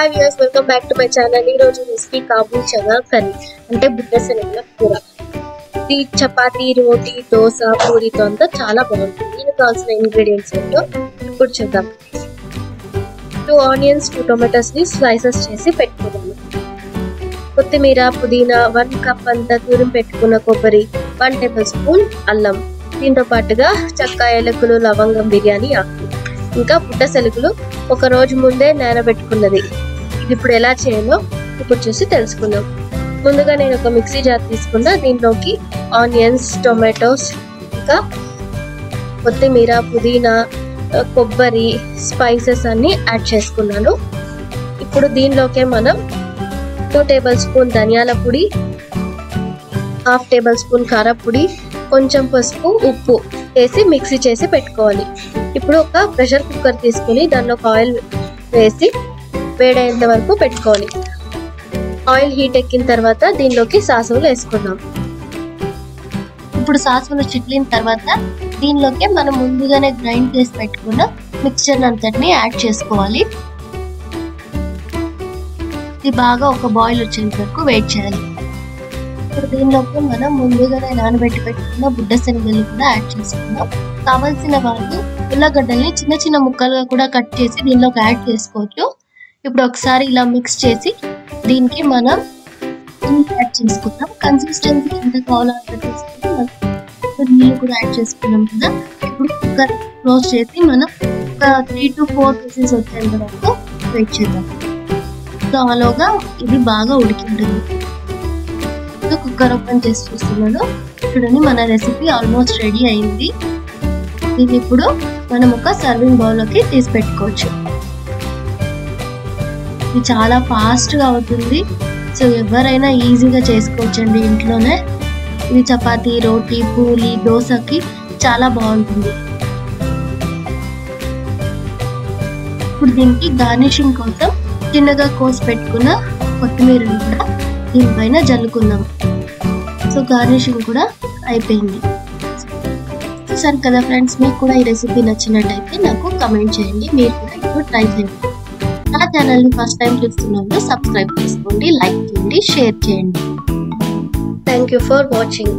Hi views welcome back to my channel ఈ రోజు recipe Kabul chana curry అంటే బుడ్డ శనగల కూర. ఇది చపాతీ రోటీ దోశ పూరితో అంతా చాలా బాగుంటుంది. దీనికి కావాల్సిన ఇంగ్రీడియంట్స్ ఏంటో ఇప్పుడు చూద్దాం. టూ ఆనియన్స్ టూ టొమాటోస్ని స్లైసెస్ చేసి పెట్టుకున్నాను కొత్తిమీర పుదీనా వన్ కప్ అంతా తూరం పెట్టుకున్న కొబ్బరి వన్ టేబుల్ స్పూన్ అల్లం. దీంతో పాటుగా చక్క ఏలకులు లవంగం బిర్యానీ ఆకు. ఇంకా పుట్ట సెలుగులు ఒక రోజు ముందే నానబెట్టుకున్నది. ఇప్పుడు ఎలా చేయాలో ఇప్పుడు చూసి తెలుసుకుందాం. ముందుగా నేను ఒక మిక్సీ జార్ తీసుకున్నా దీంట్లోకి ఆనియన్స్ టొమాటోస్ ఇంకా కొత్తిమీర పుదీనా కొబ్బరి స్పైసెస్ అన్ని యాడ్ చేసుకున్నాను. ఇప్పుడు దీనిలోకే మనం టూ టేబుల్ స్పూన్ ధనియాల పొడి హాఫ్ టేబుల్ స్పూన్ కారపొడి కొంచెం పసుపు ఉప్పు వేసి మిక్సీ చేసి పెట్టుకోవాలి. ఇప్పుడు ఒక ప్రెషర్ కుక్కర్ తీసుకుని దానిలో ఆయిల్ వేసి వేడయ్యేంత వరకు పెట్టుకోవాలి. ఆయిల్ హీట్ ఎక్కిన తర్వాత దీనిలోకి సాసువులు వేసుకుందాం. ఇప్పుడు సాసులు చిట్లిన తర్వాత దీనిలోకి మనం ముందుగానే గ్రైండ్ చేసి పెట్టుకున్న మిక్చర్ అంతటిని యాడ్ చేసుకోవాలి. ఇది బాగా ఒక బాయిల్ వచ్చేంత వరకు వెయిట్ చేయాలి. ఇప్పుడు దీనిలోకి మనం ముందుగానే నానబెట్టి పెట్టుకున్న బుడ్డ శనగలు కూడా యాడ్ చేసుకుందాం. కావాల్సిన వాళ్ళు ఉల్లగడ్డల్ని చిన్న చిన్న ముక్కలుగా కూడా కట్ చేసి దీనిలోకి యాడ్ చేసుకోవచ్చు. ఇప్పుడు ఒకసారి ఇలా మిక్స్ చేసి దీనికి మనం యాడ్ చేసుకుందాం. కన్సిస్టెన్సీ ఎంత కావాలో అంత తీసుకుని ఇప్పుడు నీళ్ళు కూడా యాడ్ చేసుకున్నాం కదా. ఇప్పుడు కుక్కర్ క్లోజ్ చేసి మనం ఒక త్రీ టు ఫోర్ పీసెస్ వచ్చేంత వరకు వెయిట్ చేద్దాం. సో అలాగా ఇది బాగా ఉడికింటుంది కుక్కర్ ఓపెన్ చేసి చూస్తున్నాను. చూడండి మన రెసిపీ ఆల్మోస్ట్ రెడీ అయింది. దీన్ని ఇప్పుడు మనం ఒక సర్వింగ్ బౌల్లోకి తీసి పెట్టుకోవచ్చు. ఇది చాలా ఫాస్ట్గా అవుతుంది. సో ఎవరైనా ఈజీగా చేసుకోవచ్చండి ఇంట్లోనే. ఇది చపాతీ రోటీ పూలి దోశకి చాలా బాగుంటుంది. ఇప్పుడు దీనికి గార్నిషింగ్ కోసం చిన్నగా కోసి పెట్టుకున్న కొత్తిమీర కూడా దీనిపైన జల్లుకుందాం. సో గార్నిషింగ్ కూడా అయిపోయింది. చూసారు కదా ఫ్రెండ్స్ మీకు కూడా ఈ రెసిపీ నచ్చినట్టయితే నాకు కమెంట్ చేయండి. మీరు కూడా ఇప్పుడు ట్రై చేయండి. నా ఛానల్ని ఫస్ట్ టైం చూస్తున్నప్పుడు సబ్స్క్రైబ్ చేసుకోండి లైక్ చేయండి షేర్ చేయండి. Thank you for watching